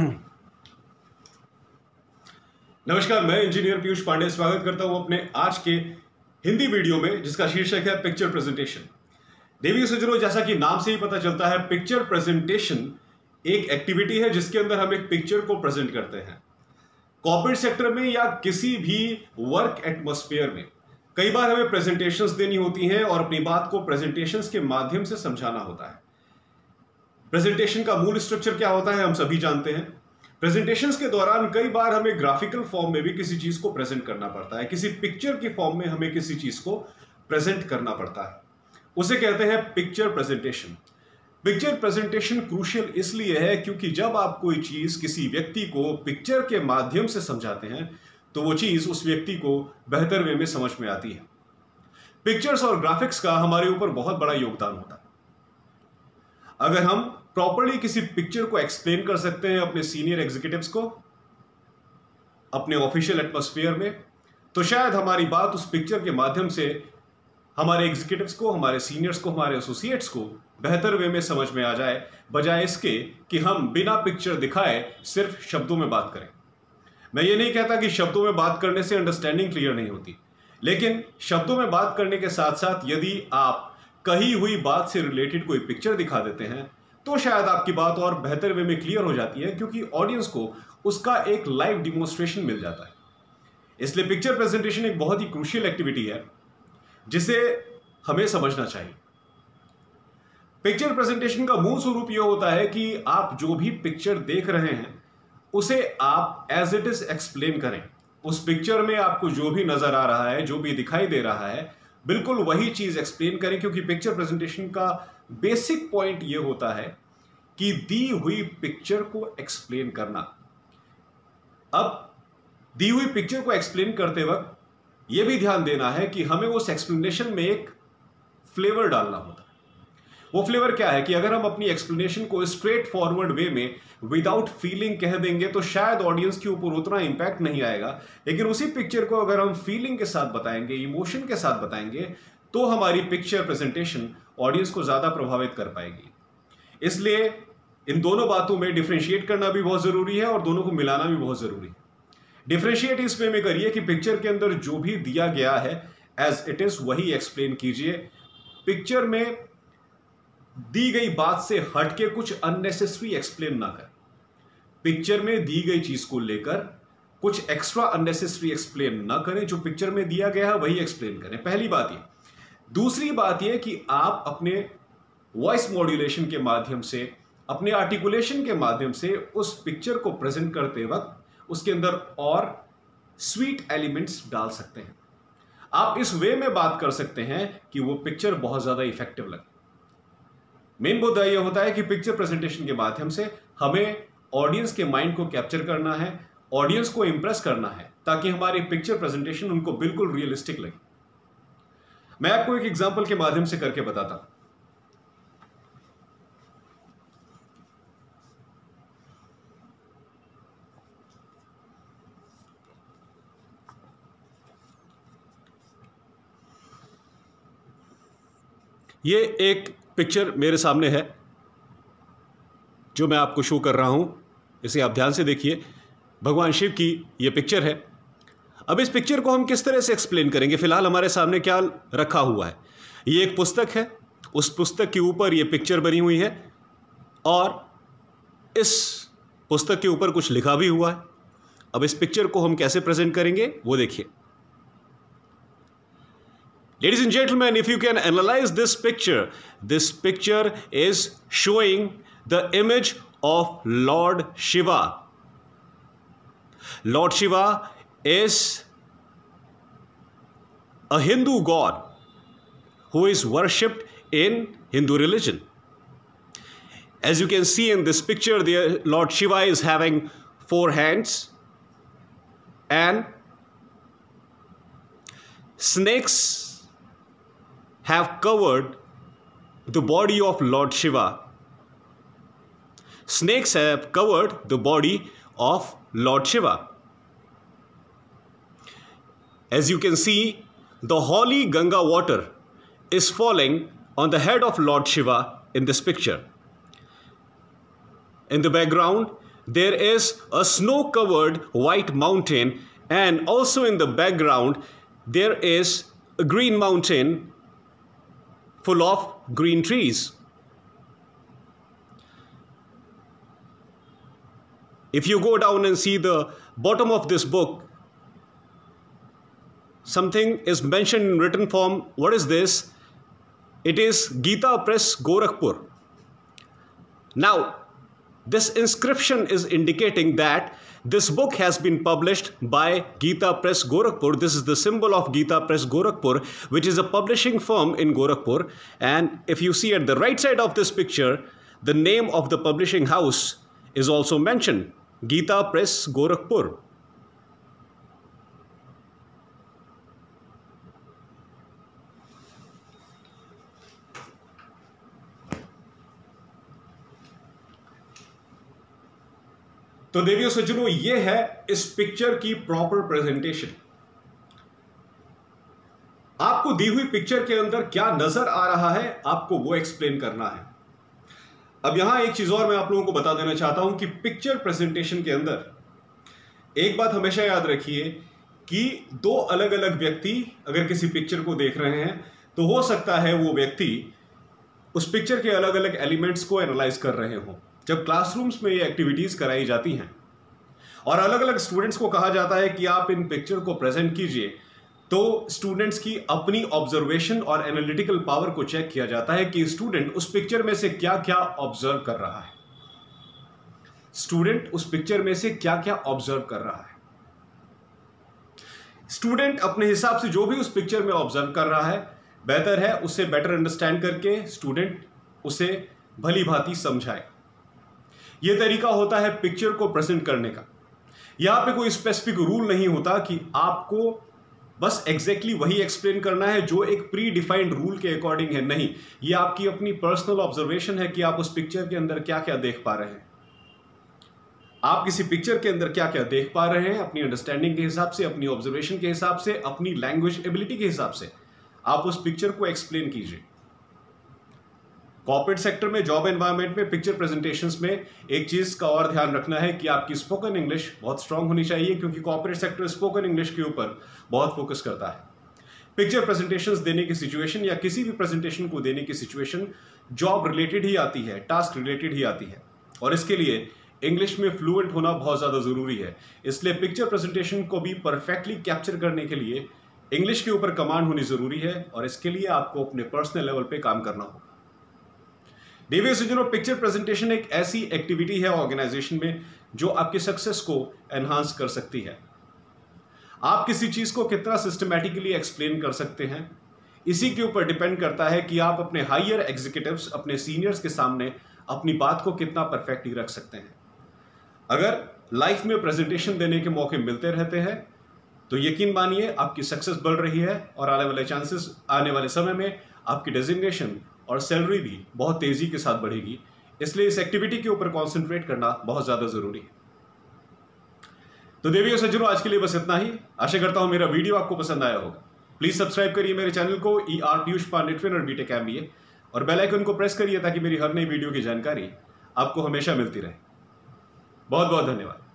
नमस्कार, मैं इंजीनियर पीयूष पांडे, स्वागत करता हूँ अपने आज के हिंदी वीडियो में, जिसका शीर्षक है पिक्चर प्रेजेंटेशन देवी सज्जनों, जैसा कि नाम से ही पता चलता है पिक्चर प्रेजेंटेशन एक एक्टिविटी है जिसके अंदर हम एक पिक्चर को प्रेजेंट करते हैं। कॉर्पोरेट सेक्टर में या किसी भी वर्क एटमोस्फेयर में, कई बार हमें प्रेजेंटेशंस देनी होती हैं और अपनी बात को प्रेजेंटेशंस के माध्यम से समझाना होता है। प्रेजेंटेशन का मूल स्ट्रक्चर क्या होता है, हम सभी जानते हैं। प्रेजेंटेशंस के दौरान कई बार हमें ग्राफिकल फॉर्म में भी किसी चीज़ को प्रेजेंट करना पड़ता है। किसी पिक्चर की फॉर्म में हमें किसी चीज़ को प्रेजेंट करना पड़ता है। उसे कहते हैं picture presentation picture presentation crucial इसलिए है क्योंकि जब आप कोई चीज़ किसी व्यक्ति को पिक्चर के माध्यम से समझाते हैं तो वो चीज़ उस व्यक्ति को बेहतर वे में समझ में आती है। पिक्चर्स और ग्राफिक्स का हमारे ऊपर बहुत बड़ा योगदान होता है। अगर हम प्रॉपरली किसी पिक्चर को एक्सप्लेन कर सकते हैं अपने सीनियर एग्जीक्यूटिव्स को, अपने ऑफिशियल एटमोस्फियर में। तो शायद हमारी बात उस पिक्चर के माध्यम से हमारे एग्जीक्यूटिव्स को, हमारे सीनियर्स को, हमारे एसोसिएट्स को बेहतर वे में समझ में आ जाए, बजाय इसके कि हम बिना पिक्चर दिखाए सिर्फ़ शब्दों में बात करें। मैं ये नहीं कहता कि शब्दों में बात करने से अंडरस्टैंडिंग क्लियर नहीं होती, लेकिन शब्दों में बात करने के साथ साथ यदि आप कही हुई बात से रिलेटेड कोई पिक्चर दिखा देते हैं तो शायद आपकी बात और बेहतर वे में क्लियर हो जाती है, क्योंकि ऑडियंस को उसका एक लाइव डिमोन्स्ट्रेशन मिल जाता है। इसलिए पिक्चर प्रेजेंटेशन एक बहुत ही क्रूशियल एक्टिविटी है, जिसे हमें समझना चाहिए। पिक्चर प्रेजेंटेशन का मूल स्वरूप यह होता है कि आप जो भी पिक्चर देख रहे हैं, उसे आप एज इट इज़ एक्सप्लेन करें। उस पिक्चर में आपको जो भी नज़र आ रहा है, जो भी दिखाई दे रहा है, बिल्कुल वही चीज़ एक्सप्लेन करें, क्योंकि पिक्चर प्रेजेंटेशन का बेसिक पॉइंट ये होता है कि दी हुई पिक्चर को एक्सप्लेन करना। अब, दी हुई पिक्चर को एक्सप्लेन करते वक्त यह भी ध्यान देना है कि हमें उस एक्सप्लेनेशन में एक फ्लेवर डालना होता है। वो फ्लेवर क्या है कि अगर हम अपनी एक्सप्लेनेशन को स्ट्रेट फॉरवर्ड वे में विदाउट फीलिंग कह देंगे तो शायद ऑडियंस के ऊपर उतना इंपैक्ट नहीं आएगा। लेकिन उसी पिक्चर को अगर हम फीलिंग के साथ बताएँगे इमोशन के साथ बताएँगे तो हमारी पिक्चर प्रेजेंटेशन ऑडियंस को ज़्यादा प्रभावित कर पाएगी। इसलिए इन दोनों बातों में डिफ्रेंशिएट करना भी बहुत ज़रूरी है और दोनों को मिलाना भी बहुत ज़रूरी है। डिफ्रेंशिएट इस वे में करिए कि पिक्चर के अंदर जो भी दिया गया है एज इट इज़ वही एक्सप्लेन कीजिए। पिक्चर में दी गई बात से हटके कुछ अननेसेसरी एक्सप्लेन ना करें। पिक्चर में दी गई चीज़ को लेकर कुछ एक्स्ट्रा अननेसेसरी एक्सप्लेन ना करें। जो पिक्चर में दिया गया है, वही एक्सप्लेन करें। पहली बात ये। दूसरी बात यह कि आप अपने वॉइस मॉड्यूलेशन के माध्यम से, अपने आर्टिकुलेशन के माध्यम से उस पिक्चर को प्रेजेंट करते वक्त उसके अंदर और स्वीट एलिमेंट्स डाल सकते हैं। आप इस वे में बात कर सकते हैं कि वो पिक्चर बहुत ज़्यादा इफ़ेक्टिव लगे मेन मुद्दा यह होता है कि पिक्चर प्रेजेंटेशन के माध्यम से हमें ऑडियंस के माइंड को कैप्चर करना है ऑडियंस को इंप्रेस करना है, ताकि हमारी पिक्चर प्रेजेंटेशन उनको बिल्कुल रियलिस्टिक लगे। मैं आपको एक एग्ज़ाम्पल के माध्यम से करके बताता हूँ। ये एक पिक्चर मेरे सामने है, जो मैं आपको शो कर रहा हूँ। इसे आप ध्यान से देखिए। भगवान शिव की ये पिक्चर है। अब इस पिक्चर को हम किस तरह से एक्सप्लेन करेंगे? फ़िलहाल हमारे सामने क्या रखा हुआ है? ये एक पुस्तक है। उस पुस्तक के ऊपर ये पिक्चर बनी हुई है और इस पुस्तक के ऊपर कुछ लिखा भी हुआ है। अब इस पिक्चर को हम कैसे प्रेजेंट करेंगे? वो देखिए। Ladies and gentlemen, if you can analyze this picture, this picture is showing the image of Lord Shiva. Lord Shiva is a Hindu god who is worshipped in Hindu religion. As you can see in this picture, the Lord Shiva is having four hands and snakes have covered the body of Lord Shiva. Snakes have covered the body of Lord Shiva. As you can see, the holy Ganga water is falling on the head of Lord Shiva in this picture. In the background, there is a snow covered white mountain and also in the background there is a green mountain full of green trees. If you go down and see the bottom of this book, something is mentioned in written form. What is this? It is Gita Press Gorakhpur. Now, this inscription is indicating that this book has been published by Gita Press Gorakhpur. This is the symbol of Gita Press Gorakhpur, which is a publishing firm in Gorakhpur. And if you see at the right side of this picture, the name of the publishing house is also mentioned Gita Press Gorakhpur. तो देवियों सज्जनों ये है इस picture की proper presentation आपको दी हुई picture के अंदर क्या नज़र आ रहा है, आपको वो एक्सप्लेन करना है. अब यहाँ एक चीज़ और मैं आप लोगों को बता देना चाहता हूँ कि पिक्चर प्रेजेंटेशन के अंदर एक बात हमेशा याद रखिए कि दो अलग अलग व्यक्ति अगर किसी पिक्चर को देख रहे हैं तो हो सकता है वो व्यक्ति उस पिक्चर के अलग अलग एलिमेंट्स को एनालाइज कर रहे हों। जब क्लासरूम्स में ये एक्टिविटीज़ कराई जाती हैं। और अलग अलग स्टूडेंट्स को कहा जाता है कि आप इन पिक्चर को प्रेजेंट कीजिए। तो स्टूडेंट्स की अपनी ऑब्जर्वेशन और एनालिटिकल पावर को चेक किया जाता है कि स्टूडेंट उस पिक्चर में से क्या क्या ऑब्ज़र्व कर रहा है। स्टूडेंट उस पिक्चर में से क्या क्या ऑब्ज़र्व कर रहा है। स्टूडेंट अपने हिसाब से जो भी उस पिक्चर में ऑब्ज़र्व कर रहा है, बेहतर है उसे बेटर अंडरस्टैंड करके स्टूडेंट उसे भली भांति समझाए। यह तरीका होता है पिक्चर को प्रेजेंट करने का। यहाँ पे कोई स्पेसिफिक रूल नहीं होता कि आपको बस एग्जैक्टली exactly वही एक्सप्लेन करना है जो एक प्री डिफाइंड रूल के अकॉर्डिंग है। नहीं, ये आपकी अपनी पर्सनल ऑब्जर्वेशन है कि आप उस पिक्चर के अंदर क्या क्या देख पा रहे हैं। आप किसी पिक्चर के अंदर क्या क्या देख पा रहे हैं अपनी अंडरस्टैंडिंग के हिसाब से, अपनी ऑब्जर्वेशन के हिसाब से, अपनी लैंग्वेज एबिलिटी के हिसाब से। आप उस पिक्चर को एक्सप्लेन कीजिए। कॉर्पोरेट सेक्टर में जॉब एनवायरनमेंट में पिक्चर प्रेजेंटेशंस में एक चीज़ का और ध्यान रखना है कि आपकी स्पोकन इंग्लिश बहुत स्ट्रांग होनी चाहिए क्योंकि कॉर्पोरेट सेक्टर स्पोकन इंग्लिश के ऊपर बहुत फोकस करता है। पिक्चर प्रेजेंटेशन देने की सिचुएशन या किसी भी प्रेजेंटेशन को देने की सिचुएशन जॉब रिलेटेड ही आती है टास्क रिलेटेड ही आती है। और इसके लिए इंग्लिश में फ्लुएंट होना बहुत ज़्यादा ज़रूरी है। इसलिए पिक्चर प्रेजेंटेशन को भी परफेक्टली कैप्चर करने के लिए इंग्लिश के ऊपर कमांड होनी ज़रूरी है और इसके लिए आपको अपने पर्सनल लेवल पे काम करना होगा। डेविड सुजनो पिक्चर प्रेजेंटेशन एक ऐसी एक्टिविटी है ऑर्गेनाइजेशन में जो आपकी सक्सेस को एनहांस कर सकती है। आप किसी चीज़ को कितना सिस्टमैटिकली एक्सप्लेन कर सकते हैं, इसी के ऊपर डिपेंड करता है कि आप अपने हायर एग्जीक्यूटिव्स अपने सीनियर्स के सामने अपनी बात को कितना परफेक्टली रख सकते हैं। अगर लाइफ में प्रेजेंटेशन देने के मौके मिलते रहते हैं तो यकीन मानिए आपकी सक्सेस बढ़ रही है और आने वाले चांसेस आने वाले समय में आपकी डेजिग्नेशन और सैलरी भी बहुत तेज़ी के साथ बढ़ेगी। इसलिए इस एक्टिविटी के ऊपर कॉन्सेंट्रेट करना बहुत ज़्यादा ज़रूरी है। तो देवी और सज्जनों, आज के लिए बस इतना ही। आशा करता हूँ मेरा वीडियो आपको पसंद आया होगा। प्लीज़ सब्सक्राइब करिए मेरे चैनल को ई आर पीयूष पांडेटविन और बीटेक एमबीए और बेल आइकन को प्रेस करिए ताकि मेरी हर नई वीडियो की जानकारी आपको हमेशा मिलती रहे। बहुत बहुत धन्यवाद।